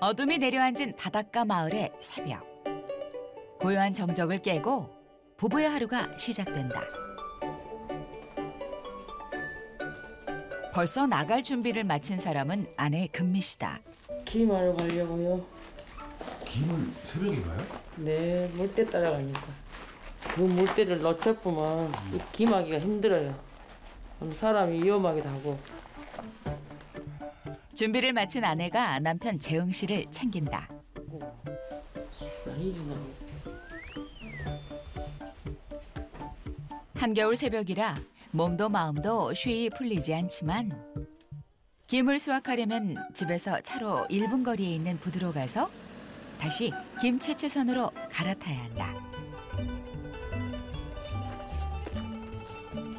어둠이 내려앉은 바닷가 마을의 새벽. 고요한 정적을 깨고 부부의 하루가 시작된다. 벌써 나갈 준비를 마친 사람은 아내 금미 씨다. 기마를 가려고요. 김을 새벽에 가요? 네, 물때 따라가니까. 그 물때를 놓쳤구만 기마기가 힘들어요. 사람이 위험하기도 하고. 준비를 마친 아내가 남편 재흥 씨를 챙긴다. 한겨울 새벽이라 몸도 마음도 쉬이 풀리지 않지만 김을 수확하려면 집에서 차로 1분 거리에 있는 부두로 가서 다시 김 채채선으로 갈아타야 한다.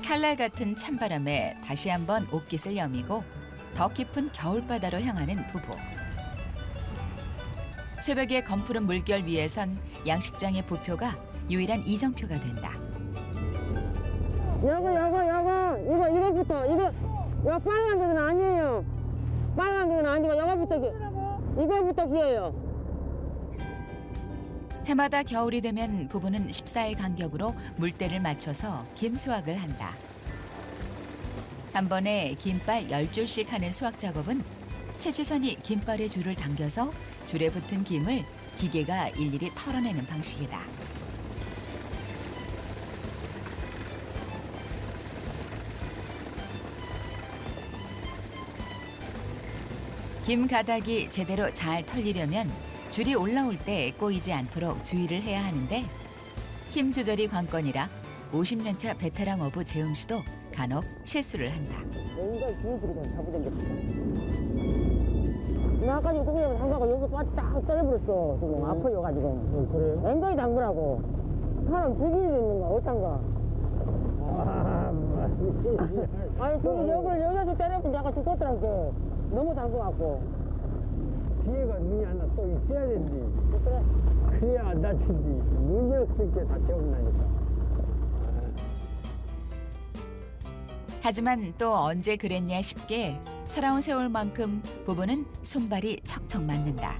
칼날 같은 찬바람에 다시 한번 옷깃을 여미고 더 깊은 겨울바다로 향하는 부부. 새벽의 검푸른 물결 위에선 양식장의 부표가 유일한 이정표가 된다. 여거 여거 여거 이거 이거부터 이거 이거 빨간 거는 아니에요. 빨간 거는 아니고 이거부터 기, 이거부터 기어요. 해마다 겨울이 되면 부부는 14일 간격으로 물때를 맞춰서 김 수확을 한다. 한 번에 김발 10줄씩 하는 수확 작업은 채취선이 김발에 줄을 당겨서 줄에 붙은 김을 기계가 일일이 털어내는 방식이다. 김 가닥이 제대로 잘 털리려면 줄이 올라올 때 꼬이지 않도록 주의를 해야 하는데 힘 조절이 관건이라 50년차 베테랑 어부 재흥 씨도 간혹 실수를 한다. 뭔가 기술이 잡아당겼어. 나까지 동네에 담가고 여기 꽉딱 때려버렸어. 지금 아파요 가지고. 그래? 앵간히 담그라고. 사람 죽일 일 있는 거 어떤가? 아니 저기 여기를 여기서 때려보면 약간 죽겠더라게 너무 담궈갖고. 뒤에가 눈이 하나 또 있어야 된디. 그래. 그래야 안 다친디. 눈이 없을 게 다쳐온다니까. 하지만 또 언제 그랬냐 싶게 살아온 세월만큼 부부는 손발이 척척 맞는다.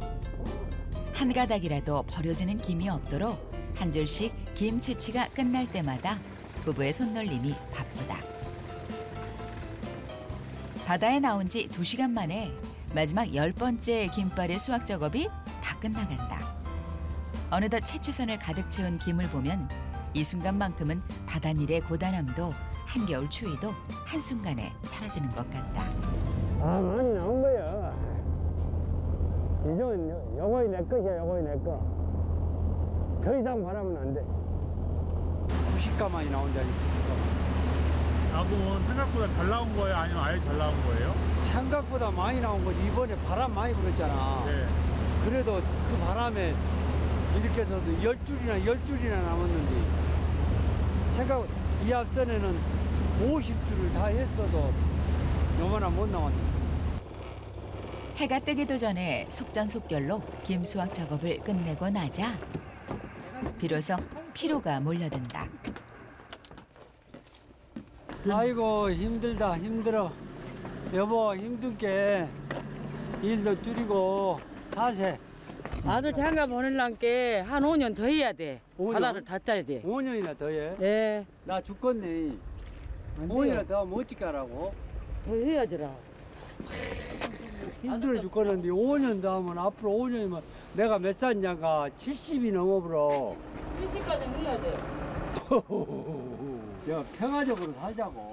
한 가닥이라도 버려지는 김이 없도록 한 줄씩 김 채취가 끝날 때마다 부부의 손놀림이 바쁘다. 바다에 나온 지 두시간 만에 마지막 열 번째 김발의 수확 작업이 다 끝나간다. 어느덧 채취선을 가득 채운 김을 보면 이 순간만큼은 바닷일의 고단함도 한겨울 추위도 한순간에 사라지는 것 같다. 아, 많이 나온 거야. 이정은 요- 요거이 내 것이야, 요거이 내 거. 더 이상 바라면 안 돼. 90가만이 나온다니까. 낙은 생각보다 잘 나온 거예요? 아니면 아예 잘 나온 거예요? 생각보다 많이 나온 거지. 이번에 바람 많이 불었잖아. 네. 그래도 그 바람에 이렇게 해서도 열 줄이나 열 줄이나 남았는데 생각 이 앞선에는 50줄을 다 했어도 요만한 못 나왔네. 해가 뜨기도 전에 속전속결로 김 수확 작업을 끝내고 나자 비로소 피로가 몰려든다. 아이고 힘들다 힘들어. 여보 힘든 게 일도 줄이고 사세. 아들 장가 보내려니까 한 5년 더 해야 돼. 5년? 바다를 닫아야 돼. 5년이나 더 해. 네, 나 죽겠네. 안 5년이나 돼요. 더 하면 어찌까라고. 더 해야지라. 힘들어 죽겠는데 5년 더 하면 앞으로 5년이면 내가 몇 살이냐가 70이 넘어버려. 20까지 해야 돼. 야, 평화적으로 살자고.